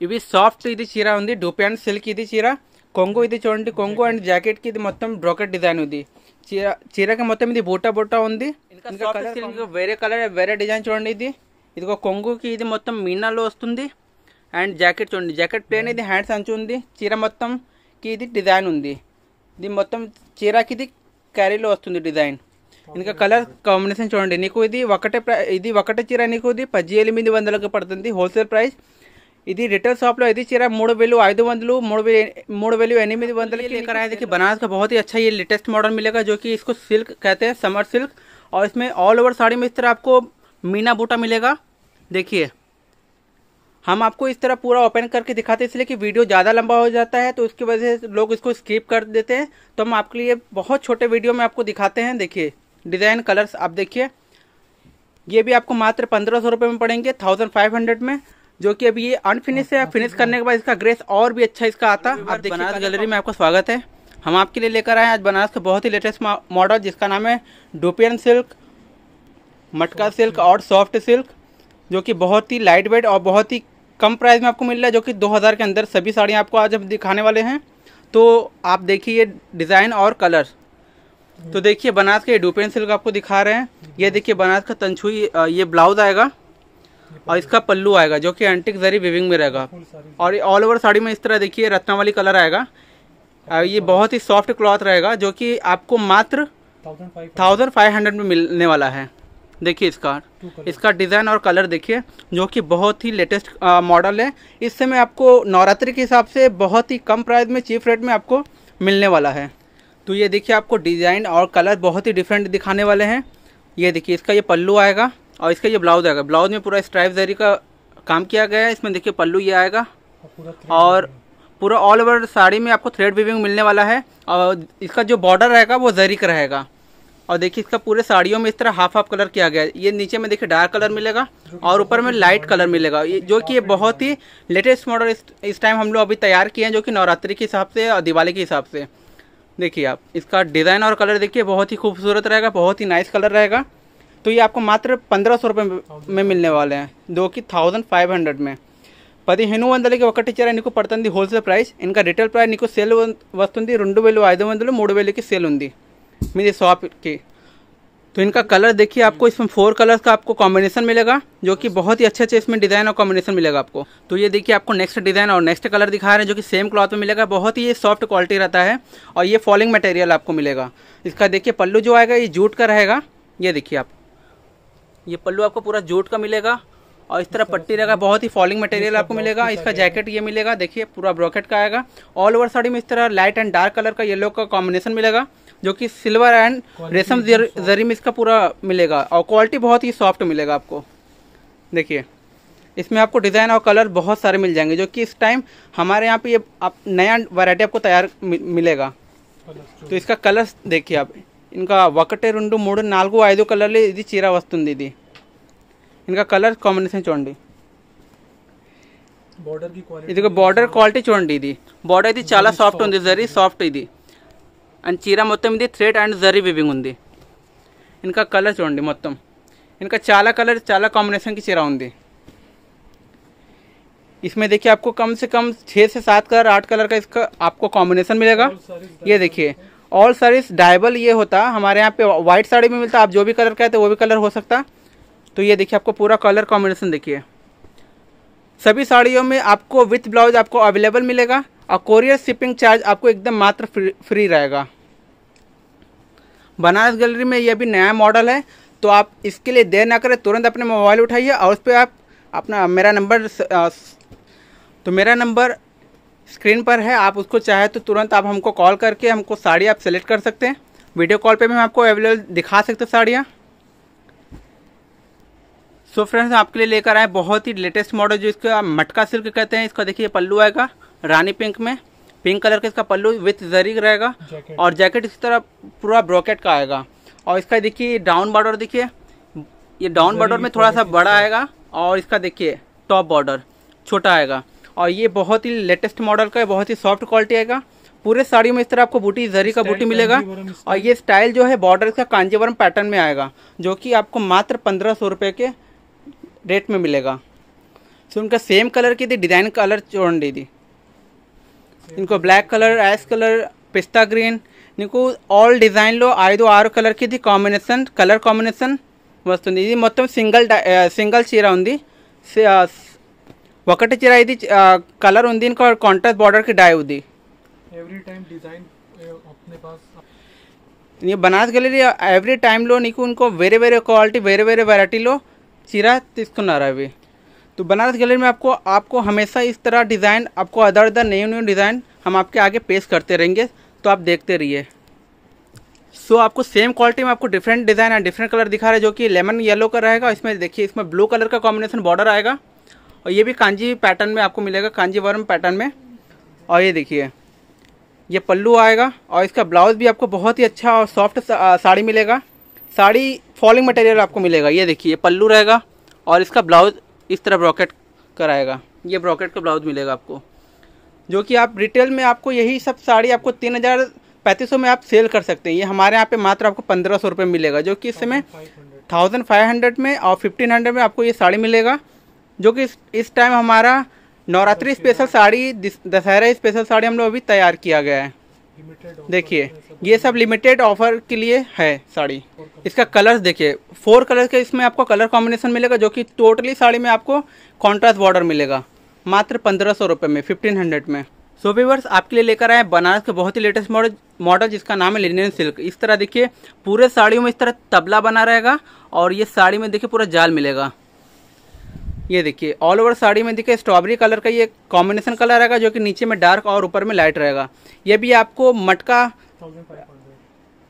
ఇవి సాఫ్ట్ ఇది చీర ఉంది డూపియాన్ సిల్క్ ఇది చీర కొంగు ఇది చూడండి కొంగు అండ్ జాకెట్కి ఇది మొత్తం బ్రోకెట్ డిజైన్ ఉంది చీర చీరకి మొత్తం ఇది బూటా బూటా ఉంది. ఇంకా సిల్క్ వేరే కలర్ వేరే డిజైన్ చూడండి ఇది. ఇది ఒక కొంగుకి ఇది మొత్తం మీనాలో వస్తుంది. అండ్ జాకెట్ చూడండి జాకెట్ ప్లేన్ ఇది హ్యాండ్స్ అంచు ఉంది. చీర మొత్తం కి ఇది డిజైన్ ఉంది. ఇది మొత్తం చీరకి ఇది క్యారీలో వస్తుంది డిజైన్. ఇంకా కలర్ కాంబినేషన్ చూడండి నీకు ఇది ఒకటే ప్ర- ఇది ఒకటే చీర నీకు ఇది పద్దెనిమిది వందలకు పడుతుంది హోల్సేల్ ప్రైస్. ఇది रिटेल शॉप లో ఇది చీర మూడు వేలు ఐదు వందలు మూడు వేలు మూడు వేలు ఎనిమిది వందలు लेकर आए देखिए बनारस का बहुत ही अच्छा ये लेटेस्ट मॉडल मिलेगा जो कि इसको सिल्क कहते हैं समर सिल्क और इसमें ऑल ओवर साड़ी में इस तरह आपको मीना बूटा मिलेगा देखिए हम आपको इस तरह पूरा ओपन करके दिखाते हैं इसलिए कि वीडियो ज़्यादा लंबा हो जाता है तो उसकी वजह से लोग इसको स्किप कर देते हैं तो हम आपके लिए बहुत छोटे वीडियो में आपको दिखाते हैं देखिए डिज़ाइन कलर्स आप देखिए ये भी आपको मात्र पंद्रह सौ रुपये में पड़ेंगे थाउजेंड फाइव हंड्रेड में जो कि अभी ये अनफिनिश है फिनिश करने के बाद इसका ग्रेस और भी अच्छा इसका आता। आप देखिए बनारस गैलरी में आपका स्वागत है। हम आपके लिए लेकर आए हैं आज बनारस का बहुत ही लेटेस्ट मॉडल जिसका नाम है डोपियन सिल्क मटका सिल्क और सॉफ्ट सिल्क जो कि बहुत ही लाइट वेट और बहुत ही कम प्राइस में आपको मिल रहा है जो कि 2000 के अंदर सभी साड़ियाँ आपको आज हम दिखाने वाले हैं। तो आप देखिए ये डिज़ाइन और कलर तो देखिए बनारस के डुपेन सिल्क आपको दिखा रहे हैं। ये देखिए बनारस का तंछुई ये ब्लाउज आएगा। और इसका पल्लू आएगा जो कि एंटिक जरी विविंग में रहेगा। और ये ऑल ओवर साड़ी में इस तरह देखिए रत्नावली कलर आएगा। ये बहुत ही सॉफ्ट क्लॉथ रहेगा जो कि आपको मात्र थाउज़ेंड फाइव हंड्रेड में मिलने वाला है। देखिए इसका इसका डिज़ाइन और कलर देखिए जो कि बहुत ही लेटेस्ट मॉडल है। इस समय आपको नवरात्रि के हिसाब से बहुत ही कम प्राइस में चीप रेट में आपको मिलने वाला है। तो ये देखिए आपको डिज़ाइन और कलर बहुत ही डिफरेंट दिखाने वाले हैं। ये देखिए इसका ये पल्लू आएगा। और इसका ये ब्लाउज आएगा। ब्लाउज में पूरा स्ट्राइप जरी का काम किया गया है। इसमें देखिए पल्लू ये आएगा। और पूरा ऑल ओवर साड़ी में आपको थ्रेड वीविंग मिलने वाला है। और इसका जो बॉर्डर रहेगा वो जरी का रहेगा। और देखिए इसका पूरे साड़ियों में इस तरह हाफ़ हाफ़ कलर किया गया है। ये नीचे में देखिए डार्क कलर मिलेगा और ऊपर में लाइट कलर मिलेगा। ये जो कि ये बहुत ही लेटेस्ट मॉडल इस, इस टाइम हम लोग अभी तैयार किए हैं जो कि नवरात्रि के हिसाब से और दिवाली के हिसाब से। देखिए आप इसका डिज़ाइन और कलर देखिए बहुत ही खूबसूरत रहेगा बहुत ही नाइस कलर रहेगा। तो ये आपको मात्र पंद्रह सौ रुपये में मिलने वाले हैं जो कि थाउज़ेंड फाइव हंड्रेड में। పది హెను వందలకి ఒకటి చీర నీకు పడుతుంది హోల్సేల్ ప్రైస్ ఇంకా రిటైల్ ప్రైస్ నీకు సేల్ వస్తుంది రెండు వేలు ఐదు వందలు మూడు వేలకి సేల్ ఉంది मेरी शॉप की। तो इनका कलर देखिए आपको इसमें फोर कलर्स का आपको कॉम्बिनेशन मिलेगा जो कि बहुत ही अच्छे अच्छे इसमें डिज़ाइन और कॉम्बिनेशन मिलेगा आपको। तो ये देखिए आपको नेक्स्ट डिज़ाइन और नेक्स्ट कलर दिखा रहे हैं जो कि सेम क्लॉथ में मिलेगा। बहुत ही ये सॉफ्ट क्वालिटी रहता है और ये फॉलिंग मटेरियल आपको मिलेगा। इसका देखिए पल्लू जो आएगा ये जूट का रहेगा। ये देखिए आप। ये पल्लू आपको पूरा जूट का मिलेगा और इस तरह पट्टी रहेगा बहुत ही फॉलिंग मटेरियल आपको मिलेगा। इसका जैकेट ये मिलेगा देखिए पूरा ब्रॉकेट का आएगा। ऑल ओवर साड़ी में इस तरह लाइट एंड डार्क कलर का येलो का कॉम्बिनेशन मिलेगा जो कि सिल्वर एंड रेशम जर- जरी में इसका पूरा मिलेगा। और क्वालिटी बहुत ही सॉफ्ट मिलेगा आपको। देखिए इसमें आपको डिज़ाइन और कलर बहुत सारे मिल जाएँगे जो कि इस टाइम हमारे यहाँ पे ये आप नया वैरायटी आपको तैयार मिलेगा। तो इसका कलर देखिए आप। ఇంకా ఒకటి రెండు మూడు నాలుగు ఐదు కలర్లు ఇది చీర వస్తుంది ఇది ఇంకా కలర్ కాంబినేషన్ చూడండి बॉर्डर की क्वालिटी ఇది బార్డర్ క్వాలిటీ చూడండి ఇది బార్డర్ ఇది చాలా సాఫ్ట్ ఉంది జరీ సాఫ్ట్ ఇది అండ్ చీర మొత్తం ఇది థ్రెడ్ అండ్ జరీ వివింగ్ ఉంది ఇంకా కలర్ చూడండి మొత్తం ఇంకా చాలా కలర్ చాలా కాంబినేషన్ की చీర ఉంది इसमें देखिए आपको कम से कम छः से सात कलर आठ कलर का इसका आपको कॉम्बिनेशन मिलेगा ये देखिए ऑल साड़ीज डायबल ये होता हमारे यहाँ पे व्हाइट साड़ी में मिलता आप जो भी कलर कहते वो भी कलर हो सकता। तो ये देखिए आपको पूरा कलर कॉम्बिनेशन देखिए। सभी साड़ियों में आपको विथ ब्लाउज आपको अवेलेबल मिलेगा और कोरियर शिपिंग चार्ज आपको एकदम मात्र फ्री, फ्री रहेगा। बनारस गैलरी में ये भी नया मॉडल है तो आप इसके लिए देर ना करें तुरंत अपने मोबाइल उठाइए और उस पर आप अपना मेरा नंबर तो मेरा नंबर स्क्रीन पर है आप उसको चाहे तो तुरंत आप हमको कॉल करके हमको साड़ी आप सेलेक्ट कर सकते हैं। वीडियो कॉल पे भी हम आपको अवेलेबल दिखा सकते हैं साड़ियाँ। सो फ्रेंड्स आपके लिए लेकर आए बहुत ही लेटेस्ट मॉडल जो इसका मटका सिल्क कहते हैं। इसका देखिए पल्लू आएगा रानी पिंक में। पिंक कलर का इसका पल्लू विथ जरी रहेगा। और जैकेट इस तरह पूरा ब्रॉकेट का आएगा। और इसका देखिए डाउन बॉर्डर देखिए। ये डाउन बॉर्डर में थोड़ा सा बड़ा आएगा और इसका देखिए टॉप बॉर्डर छोटा आएगा। और ये बहुत ही लेटेस्ट मॉडल का है बहुत ही सॉफ्ट क्वालिटी आएगा पूरे साड़ी में इस तरह आपको बूटी जरी का स्टाइल बूटी मिलेगा कांजीवरम और ये स्टाइल जो है बॉर्डर इसका कांजीवरम पैटर्न में आएगा जो कि आपको मात्र पंद्रह सौ रुपये के रेट में मिलेगा సో ఇంకా సేమ్ కలర్కి ఇది డిజైన్ కలర్ చూడండి ఇది ఇంకో బ్లాక్ కలర్ యాష్ కలర్ పిస్తా గ్రీన్ నీకు ఆల్ డిజైన్లో ఐదు ఆరు కలర్కి ఇది కాంబినేషన్ కలర్ కాంబినేషన్ వస్తుంది ఇది మొత్తం సింగిల్ సింగిల్ చీర ఉంది సి- ఆ, ఒకటి చీర ఇది కలర్ ఉంది ఇంకా కాంట్రాస్ట్ బార్డర్కి డై ఉంది एवरी टाइम डिजाइन अपने पास ये बनारस गैलरी ఎవ్రీ టైంలో నీకు ఇంకో వేరే వేరే क्वालिटी వేరే వేరే వెరైటీలో चीरा తీసుకున్నారు అవి तो बनारस गैलरी में आपको आपको हमेशा इस तरह डिज़ाइन आपको other other new new design हम आपके आगे पेश करते रहेंगे तो आप देखते रहिए सो आपको सेम क्वालिटी में आपको different design and different colour दिखा रहा है जो कि लेमन येलो का रहेगा इसमें देखिए इसमें ब्लू कलर का कॉम्बिनेशन बॉर्डर आएगा और ये भी कांजी पैटर्न में आपको मिलेगा कांजी वर्म पैटर्न में। और ये देखिए ये पल्लू आएगा और इसका ब्लाउज भी आपको बहुत ही अच्छा और सॉफ्ट साड़ी मिलेगा। साड़ी फॉलिंग मटेरियल आपको मिलेगा। ये देखिए पल्लू रहेगा और इसका ब्लाउज इस तरह ब्रॉकेट कराएगा। ये ब्रॉकेट का ब्लाउज मिलेगा आपको। जो कि आप रिटेल में आपको यही सब साड़ी आपको तीन हज़ार पैंतीस सौ में आप सेल कर सकते हैं। ये हमारे यहाँ पे मात्र आपको पंद्रह सौ रुपये मिलेगा जो कि इस समय थाउज़ेंड फाइव हंड्रेड में और फिफ्टीन हंड्रेड में आपको ये साड़ी मिलेगा। जो कि इस, टाइम हमारा नवरात्रि स्पेशल साड़ी दशहरा स्पेशल साड़ी हम लोग अभी तैयार किया गया है। देखिए ये सब लिमिटेड ऑफ़र के लिए है साड़ी। इसका कलर्स देखिए फोर कलर के इसमें आपको कलर कॉम्बिनेशन मिलेगा जो कि टोटली साड़ी में आपको कॉन्ट्रास्ट बॉर्डर मिलेगा मात्र पंद्रह सौ रुपये में फिफ्टीन हंड्रेड में। सो व्यूवर्स आपके लिए लेकर आए बनारस के बहुत ही लेटेस्ट मॉडल मॉडल जिसका नाम है लिनियन सिल्क इस तरह देखिए पूरे साड़ियों में इस तरह तबला बना रहेगा और ये साड़ी में देखिए पूरा जाल मिलेगा। ये देखिए ऑल ओवर साड़ी में देखिए स्ट्रॉबेरी कलर का ये कॉम्बिनेशन कलर रहेगा जो कि नीचे में डार्क और ऊपर में लाइट रहेगा। ये भी आपको मटका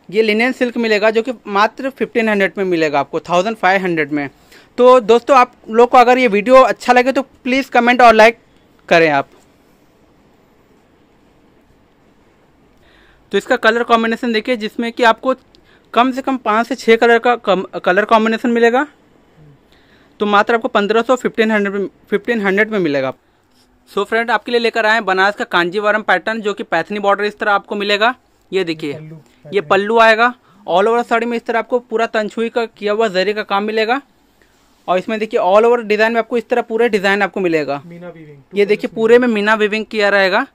ये लिनेन सिल्क मिलेगा जो कि मात्र फिफ्टीन हंड्रेड में मिलेगा आपको थाउज़ेंड फाइव हंड्रेड में। तो दोस्तों आप लोग को अगर ये वीडियो अच्छा लगे तो प्लीज़ कमेंट और लाइक करें आप। तो इसका कलर कॉम्बिनेशन देखिए जिसमें कि आपको कम से कम पाँच से छः कलर का कम, कलर कॉम्बिनेशन मिलेगा। तो मात्र आपको पंद्रह सौ फिफ्टीन हंड्रेड फिफ्टीन हंड्रेड में मिलेगा। सो फ्रेंड आपके लिए लेकर आए हैं बनारस का कांजीवरम पैटर्न जो कि पैथनी बॉर्डर इस तरह आपको मिलेगा। ये देखिए ये पल्लू आएगा। ऑल ओवर साड़ी में इस तरह आपको पूरा तनछुई का किया हुआ जरी का काम मिलेगा। और इसमें देखिए ऑल ओवर डिज़ाइन में आपको इस तरह पूरे डिज़ाइन आपको मिलेगा। मीना ये देखिए पूरे में मीना विविंग किया रहेगा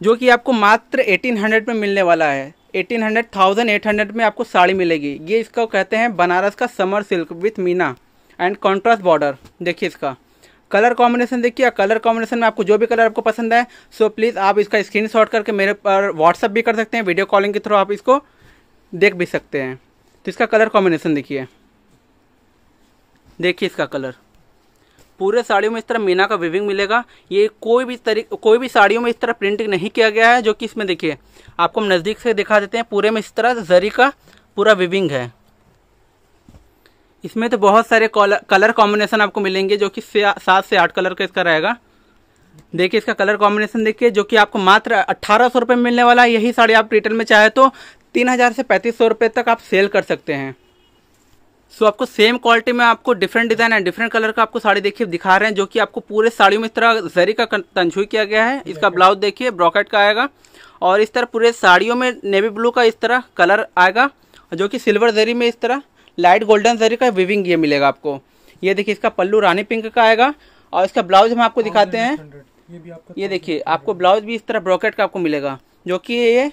जो कि आपको मात्र 1800 में मिलने वाला है। 1800 1800 में आपको साड़ी मिलेगी। ये इसको कहते हैं बनारस का summer silk with meena. And contrast border देखिए इसका। कलर कॉम्बिनेशन देखिए कलर कॉम्बिनेशन में आपको जो भी कलर आपको पसंद है सो प्लीज़ आप इसका स्क्रीनशॉट करके मेरे पर व्हाट्सअप भी कर सकते हैं वीडियो कॉलिंग के थ्रू आप इसको देख भी सकते हैं। तो इसका कलर कॉम्बिनेशन देखिए। देखिए इसका कलर पूरे साड़ियों में इस तरह मीना का विविंग मिलेगा। ये कोई भी तरी, कोई भी साड़ियों में इस तरह प्रिंटिंग नहीं किया गया है, जो कि इसमें देखिए, आपको हम नज़दीक से दिखा देते हैं। पूरे में इस तरह जरी का पूरा विविंग है। इसमें तो बहुत सारे कलर कॉम्बिनेशन आपको मिलेंगे जो कि सात से आठ कलर का इसका रहेगा। देखिए इसका कलर कॉम्बिनेशन देखिए जो कि आपको मात्र अट्ठारह सौ रुपये में मिलने वाला है। यही साड़ी आप रिटेल में चाहे तो तीन हज़ार से पैंतीस सौ रुपये तक आप सेल कर सकते हैं। सो आपको सेम क्वालिटी में आपको different design and different colour का आपको साड़ी देखिए दिखा रहे हैं जो कि आपको पूरे साड़ियों में इस तरह जरी का तंछुई किया गया है। इसका ब्लाउज देखिए ब्रॉकेट का आएगा। और इस तरह पूरे साड़ियों में नेवी ब्लू का इस तरह कलर आएगा जो कि सिल्वर जरी में इस तरह लाइट गोल्डन जरी का विविंग ये मिलेगा आपको। ये देखिए इसका पल्लू रानी पिंक का आएगा और इसका ब्लाउज हम आपको दिखाते हैं। ये देखिए आपको ब्लाउज भी इस तरह ब्रॉकेट का आपको मिलेगा जो कि ये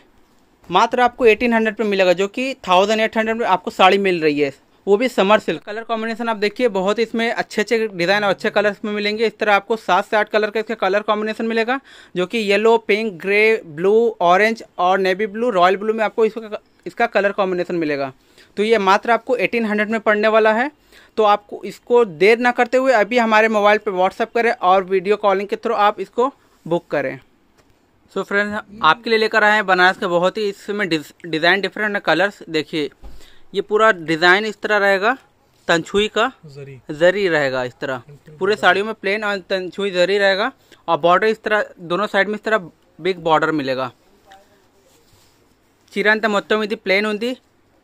मात्र आपको 1800 पे मिलेगा जो कि 1800 में आपको साड़ी मिल रही है। वो भी समर सिल्क कलर कॉम्बिनेशन आप देखिए बहुत इसमें अच्छे अच्छे डिज़ाइन और अच्छे कलर्स में मिलेंगे। इस तरह आपको सात से आठ कलर का इसका कलर कॉम्बिनेशन मिलेगा जो कि yellow pink grey blue orange और नेवी ब्लू रॉयल ब्लू में आपको इसका इसका कलर कॉम्बिनेशन मिलेगा। तो ये मात्र आपको 1800 में पड़ने वाला है। तो आपको इसको देर ना करते हुए अभी हमारे मोबाइल पे व्हाट्सअप करें और वीडियो कॉलिंग के थ्रू आप इसको बुक करें। सो so फ्रेंड्स आपके लिए लेकर आए हैं बनारस का बहुत ही इसमें डिज़ाइन डिफरेंट है कलर्स देखिए ये पूरा डिज़ाइन इस तरह रहेगा तनछुई का जरी, जरी रहेगा इस तरह। पूरे साड़ियों में प्लेन और तनछुई जरी रहेगा और बॉर्डर इस तरह दोनों साइड में इस तरह बिग बॉर्डर मिलेगा। चिरंत मोत्तम इधर प्लेन होंगी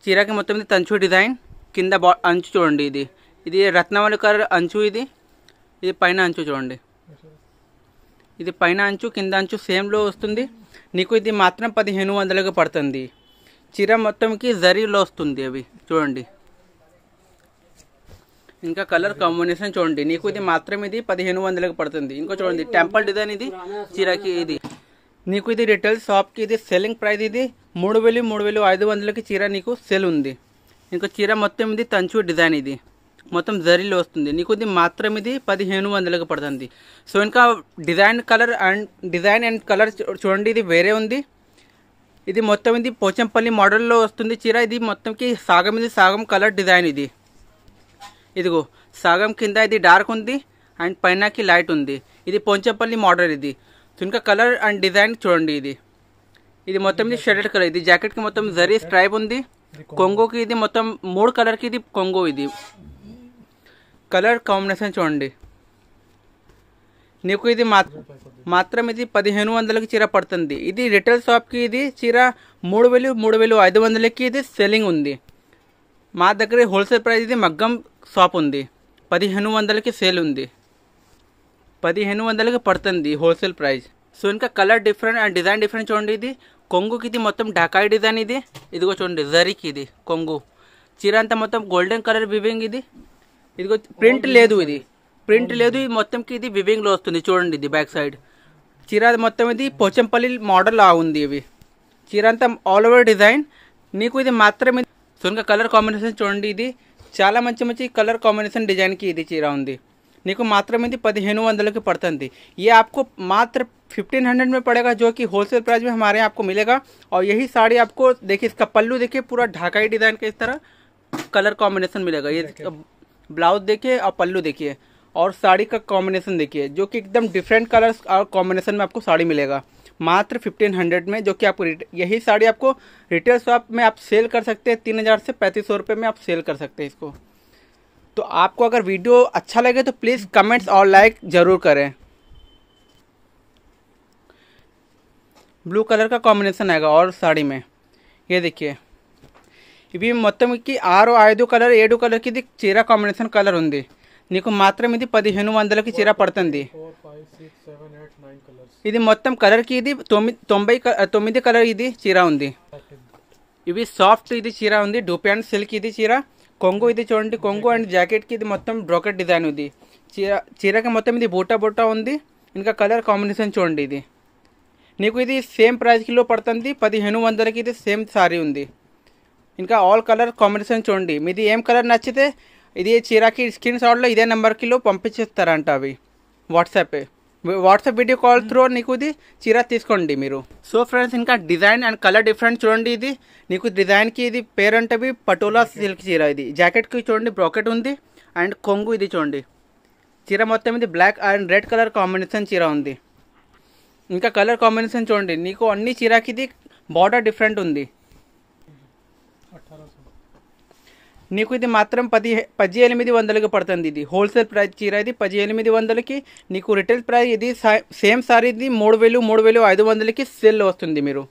చీరకి మొత్తం ఇది తంచు డిజైన్. కింద బా అంచు చూడండి ఇది. ఇది రత్నవళి కలర్ అంచు ఇది. ఇది పైన అంచు చూడండి. ఇది పైన అంచు కింద అంచు సేమ్లో వస్తుంది. నీకు ఇది మాత్రం పదిహేను వందలకు పడుతుంది. చీర మొత్తంకి జరీలో వస్తుంది అవి. చూడండి. ఇంకా కలర్ కాంబినేషన్ చూడండి. నీకు ఇది మాత్రం ఇది పదిహేను వందలకు పడుతుంది. ఇంకో చూడండి టెంపుల్ డిజైన్ ఇది చీరకి ఇది. నీకు ఇది రిటైల్ షాప్కి ఇది సెల్లింగ్ ప్రైస్ ఇది మూడు వేలు మూడు వేలు ఐదు వందలకి చీర నీకు సెల్ ఉంది. ఇంకా చీర మొత్తం ఇది తంచు డిజైన్ ఇది. మొత్తం జరీలో వస్తుంది. నీకు ఇది మాత్రం ఇది పదిహేను వందలకు పడుతుంది. సో ఇంకా design colour and design and colour చూడండి ఇది వేరే ఉంది. ఇది మొత్తం ఇది పోచంపల్లి మోడల్లో వస్తుంది చీర. ఇది మొత్తంకి సాగం ఇది సాగం కలర్ డిజైన్ ఇది. ఇదిగో సాగం కింద ఇది డార్క్ ఉంది అండ్ పైనకి లైట్ ఉంది. ఇది పోంచంపల్లి మోడల్ ఇది. సో ఇంకా కలర్ అండ్ డిజైన్ చూడండి ఇది. ఇది మొత్తం ఇది షెడెడ్ కలర్. ఇది జాకెట్కి మొత్తం జరీ స్ట్రైప్ ఉంది. కొంగోకి ఇది మొత్తం మూడు కలర్కి ఇది కొంగో ఇది. కలర్ కాంబినేషన్ చూడండి. నీకు ఇది మా మాత్రం ఇది పదిహేను వందలకి చీర పడుతుంది. ఇది రిటైల్ షాప్కి ఇది చీర మూడు వేలు మూడు వేలు ఐదు వందలకి ఇది సెల్లింగ్ ఉంది. మా దగ్గర హోల్సేల్ ప్రైస్ ఇది మగ్గం షాప్ ఉంది. పదిహేను వందలకి సేల్ ఉంది. పదిహేను వందలకి పడుతుంది హోల్సేల్ ప్రైస్ సో ఇంకా colour different and design different చూడండి ఇది. కొంగుకి ఇది మొత్తం ఢాకాయి డిజైన్ ఇది. ఇదిగో చూడండి జరికి ఇది కొంగు. చీర అంతా మొత్తం గోల్డెన్ కలర్ వివింగ్ ఇది. ఇదిగో ప్రింట్ oh, లేదు ఇది. ప్రింట్ లేదు ఇది మొత్తంకి ఇది వివింగ్లో వస్తుంది చూడండి ఇది బ్యాక్ సైడ్ చీర మొత్తం ఇది పోచంపల్లి మోడల్ ఆ ఉంది ఇవి. చీర అంతా ఆల్ ఓవర్ డిజైన్ నీకు ఇది మాత్రమే. సో ఇంకా కలర్ కాంబినేషన్ చూడండి ఇది. చాలా మంచి మంచి కలర్ కాంబినేషన్ డిజైన్కి ఇది చీర ఉంది. నీకు మాత్రం ఇది పదిహేను వందలకి పడుతుంది ये आपको मात्र फिफ्टीन हंड्रेड में पड़ेगा जो कि होलसेल प्राइस में हमारे यहाँ आपको मिलेगा और यही साड़ी आपको देखिए इसका पल्लू देखिए पूरा ढाकाई डिजाइन का इस तरह कलर कॉम्बिनेशन मिलेगा ये ब्लाउज देखिए और पल्लू देखिए और साड़ी का कॉम्बिनेशन देखिए जो कि एकदम डिफरेंट कलर्स और कॉम्बिनेशन में आपको साड़ी मिलेगा मात्र फिफ्टीन हंड्रेड में जो कि आपको रिटे- यही साड़ी आपको रिटेल शॉप में आप सेल कर सकते हैं तीन हज़ार से पैंतीस सौ रुपये में आप सेल कर सकते हैं इसको तो आपको अगर वीडियो अच्छा लगे तो प्लीज़ कमेंट्स और लाइक ज़रूर करें ब्लू कलर का कॉम्बिनेशन आएगा और साड़ी में ये देखिए ఇవి మొత్తంకి ఆరు ఐదు కలర్ ఏడు కలర్కి ఇది చీర కాంబినేషన్ కలర్ ఉంది నీకు మాత్రం ఇది పదిహేను వందలకి చీర పడుతుంది four five six seven eight nine colours ఇది మొత్తం కలర్కి ఇది తొమ్మిది తొంభై క- తొమ్మిది కలర్ ఇది చీర ఉంది ఇవి సాఫ్ట్ ఇది చీర ఉంది డూపి అండ్ సిల్క్ ఇది చీర కొంగు ఇది చూడండి కొంగు అండ్ జాకెట్కి ఇది మొత్తం బ్రోకెట్ డిజైన్ ఉంది చీర చీరకి మొత్తం ఇది బూటా బూటా ఉంది. ఇంకా కలర్ కాంబినేషన్ చూడండి ఇది. నీకు ఇది సేమ్ ప్రైస్ కిలో పడుతుంది పదిహేను వందలకి ఇది సేమ్ సారీ ఉంది. ఇంకా ఆల్ కలర్ కాంబినేషన్ చూడండి. మీది ఏం కలర్ నచ్చితే ఇది చీరకి స్క్రీన్ షాట్లో ఇదే నెంబర్కిలో పంపించేస్తారంట అవి. వాట్సాపే వాట్సాప్ వీడియో కాల్ త్రూ నీకు ఇది చీర తీసుకోండి మీరు. సో ఫ్రెండ్స్ ఇంకా డిజైన్ అండ్ కలర్ డిఫరెంట్ చూడండి ఇది. నీకు డిజైన్కి ఇది పేరు అంటే పటోలా సిల్క్ చీర ఇది. జాకెట్కి చూడండి బ్రాకెట్ ఉంది. అండ్ కొంగు ఇది చూడండి. చీర మొత్తం ఇది black and red colour combination చీర ఉంది. ఇంకా కలర్ కాంబినేషన్ చూడండి. నీకు అన్ని చీరకి ఇది బార్డర్ డిఫరెంట్ ఉంది. నీకు ఇది మాత్రం పది పది ఎనిమిది వందలకి పడుతుంది ఇది హోల్సేల్ ప్రైస్ చీర ఇది పది ఎనిమిది వందలకి నీకు రిటైల్ ప్రైస్ ఇది సా- సేమ్ సారీ ఇది మూడు వేలు మూడు వేలు ఐదు వందలకి సేల్ వస్తుంది మీరు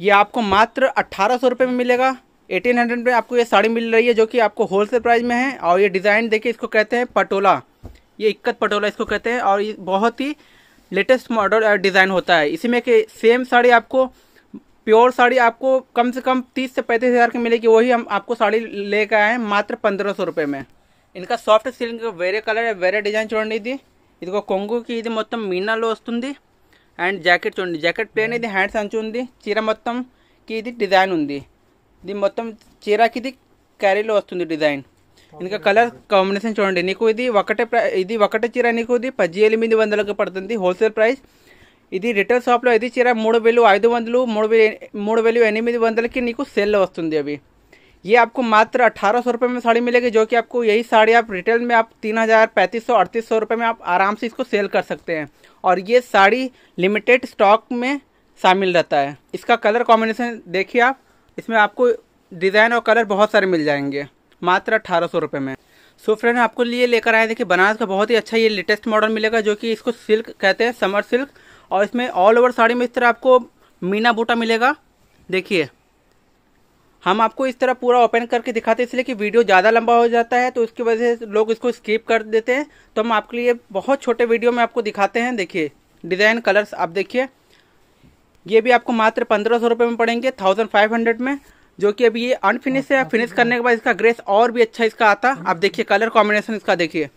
ये आपको मात्र अट्ठारह सौ रुपये में मिलेगा एटीन हंड्रेड में आपको ये साड़ी मिल रही है जो कि आपको होलसेल प्राइस में है और ये डिज़ाइन देखिए इसको कहते हैं पटोला ये इक्कत पटोला इसको कहते हैं और ये बहुत ही लेटेस्ट मॉडल डिज़ाइन होता है इसी में कि सेम साड़ी आपको प्योर साड़ी आपको कम से कम तीस से पैंतीस हज़ार की मिलेगी वही हम आपको साड़ी लेकर आए हैं मात्र पंद्रह सौ रुपये में ఇన్కా సాఫ్ట్ సిల్క్ వేరే కలర్ వేరే డిజైన్ చూడండి ఇది ఇదిగో కొంగుకి ఇది మొత్తం మీనాలో వస్తుంది అండ్ జాకెట్ చూడండి జాకెట్ ప్లేన్ ఇది హ్యాండ్స్ అంచు ఉంది చీర మొత్తంకి ఇది డిజైన్ ఉంది ఇది మొత్తం చీరకి ఇది క్యారీలో వస్తుంది డిజైన్ ఇంకా కలర్ కాంబినేషన్ చూడండి నీకు ఇది ఒకటే ప్ర- ఇది ఒకటే చీర నీకు ఇది పది ఎనిమిది వందలకు పడుతుంది హోల్సేల్ ప్రైస్ ఇది రిటైల్ షాప్లో ఇది చీర మూడు వేలు ఐదు వందలు మూడు వేలు మూడు వేలు ఎనిమిది వందలకి నీకు సేల్లో వస్తుంది అవి ये आपको मात्र अठारह सौ रुपये में साड़ी मिलेगी जो कि आपको यही साड़ी आप रिटेल में आप तीन हज़ार पैंतीस सौ अड़तीस सौ रुपये में आप आराम से इसको सेल कर सकते हैं और ये साड़ी लिमिटेड स्टॉक में शामिल रहता है इसका कलर कॉम्बिनेशन देखिए आप इसमें आपको डिज़ाइन और कलर बहुत सारे मिल जाएंगे मात्र अठारह सौ रुपये में सो फ्रेंड आपको लिए लेकर आए देखिए बनारस का बहुत ही अच्छा ये लेटेस्ट मॉडल मिलेगा जो कि इसको सिल्क कहते हैं समर सिल्क और इसमें ऑल ओवर साड़ी में इस तरह आपको मीना बूटा मिलेगा। देखिए हम आपको इस तरह पूरा ओपन करके दिखाते हैं इसलिए कि वीडियो ज़्यादा लंबा हो जाता है तो उसकी वजह से लोग इसको स्किप कर देते हैं। तो हम आपके लिए बहुत छोटे वीडियो में आपको दिखाते हैं। देखिए डिज़ाइन कलर्स आप देखिए। ये भी आपको मात्र पंद्रह सौ रुपये में पड़ेंगे थाउज़ेंड फाइव हंड्रेड में जो कि अभी ये अनफिनिश है। फिनिश करने के बाद इसका ग्रेस और भी अच्छा इसका आता। आप देखिए कलर कॉम्बिनेशन इसका देखिए।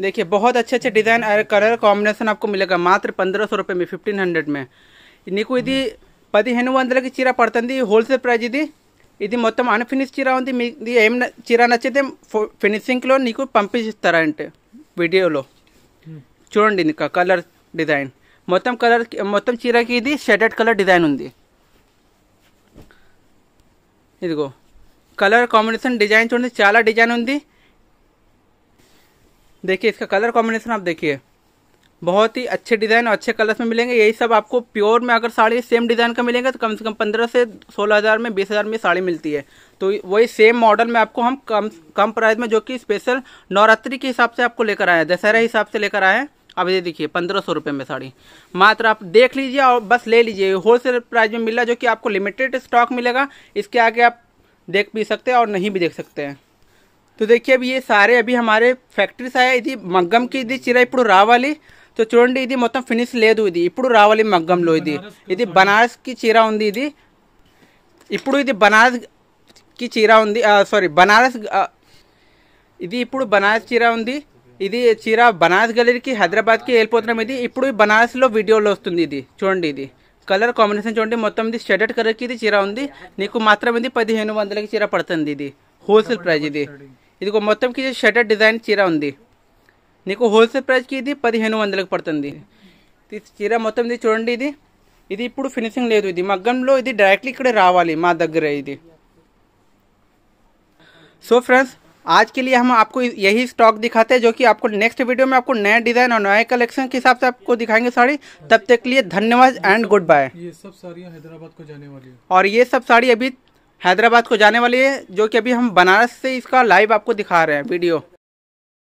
देखिए बहुत अच्छे अच्छे डिजाइन और कलर कांबिनेशन आपको मिलेगा मात्र पंद्रह सौ रुपये में फिफ्टीन हंड्रेड में నీకు ఇది పదిహేను వందలకి చీర పడుతుంది హోల్సేల్ ప్రైస్ ఇది ఇది మొత్తం అన్ఫినిష్ చీర ఉంది మీది ఏం న- చీర నచ్చితే ఫో- ఫినిషింగ్లో నీకు పంపిస్తారంటే వీడియోలో చూడండి ఇంకా కలర్ డిజైన్ మొత్తం కలర్ మొత్తం చీరకి ఇది షెడెడ్ కలర్ డిజైన్ ఉంది ఇదిగో కలర్ కాంబినేషన్ డిజైన్ చూడండి చాలా డిజైన్ ఉంది देखिए, इसका कलर कॉम्बिनेशन आप देखिए। बहुत ही अच्छे डिज़ाइन और अच्छे कलर्स में मिलेंगे। यही सब आपको प्योर में अगर साड़ी सेम डिज़ाइन का मिलेगा तो कम से कम पंद्रह से सोलह हज़ार में, बीस हज़ार में साड़ी मिलती है। तो वही सेम मॉडल में आपको हम कम कम प्राइस में जो कि स्पेशल नवरात्रि के हिसाब से आपको लेकर आए हैं। दशहरा हिसाब से लेकर आए हैं। अब ये देखिए, पंद्रह सौ रुपये में साड़ी। मात्र आप देख लीजिए और बस ले लीजिए। होलसेल प्राइस में मिला जो कि आपको लिमिटेड स्टॉक मिलेगा। इसके आगे आप देख भी सकते हैं और नहीं भी देख सकते हैं। तो देखिए अभी ये सारे अभी हमारे ఫ్యాక్టరీ సాయ ఇది మగ్గంకి ఇది చీర ఇప్పుడు రావాలి సో చూడండి ఇది మొత్తం ఫినిష్ లేదు ఇది ఇప్పుడు రావాలి మగ్గంలో ఇది ఇది బనారస్ కి చీర ఉంది ఇది ఇప్పుడు ఇది బనారస్ కి చీర ఉంది సారీ బనారస్ ఆ, ఇది ఇప్పుడు బనారస్ చీర ఉంది ఇది చీర బనారస్ గలీకి హైదరాబాద్కి వెళ్ళిపోతున్నాం ఇది ఇప్పుడు ఈ బనారస్లో వీడియోలో వస్తుంది ఇది చూడండి ఇది కలర్ కాంబినేషన్ చూడండి మొత్తం ఇది షెడెడ్ కలర్కి ఇది చీర ఉంది నీకు మాత్రం ఇది పదిహేను వందలకి చీర పడుతుంది ఇది హోల్సేల్ ప్రైస్ ఇది ఇదిగో మొత్తంకి షెడెడ్ డిజైన్ చీర ఉంది నీకు హోల్సేల్ ప్రైస్కి ఇది పదిహేను వందలకు పడుతుంది ఇది చీర మొత్తం ఇది చూడండి ఇది ఇది ఇప్పుడు ఫినిషింగ్ లేదు ఇది మగ్గంలో ఇది డైరెక్ట్లీ ఇక్కడే రావాలి మా దగ్గర ఇది सो फ्रेंड्स आज के लिए हम आपको यही स्टॉक दिखाते हैं जो कि आपको नेक्स्ट वीडियो में आपको नए डिज़ाइन और नए कलेक्शन के हिसाब से आपको दिखाएंगे साड़ी तब तक के लिए धन्यवाद एंड गुड बाय ये सब साड़ियाँ हैदराबाद को जाने वाली है और ये सब साड़ी अभी हैदराबाद को जाने वाली है, जो कि अभी हम बनारस से इसका लाइव आपको दिखा रहे हैं वीडियो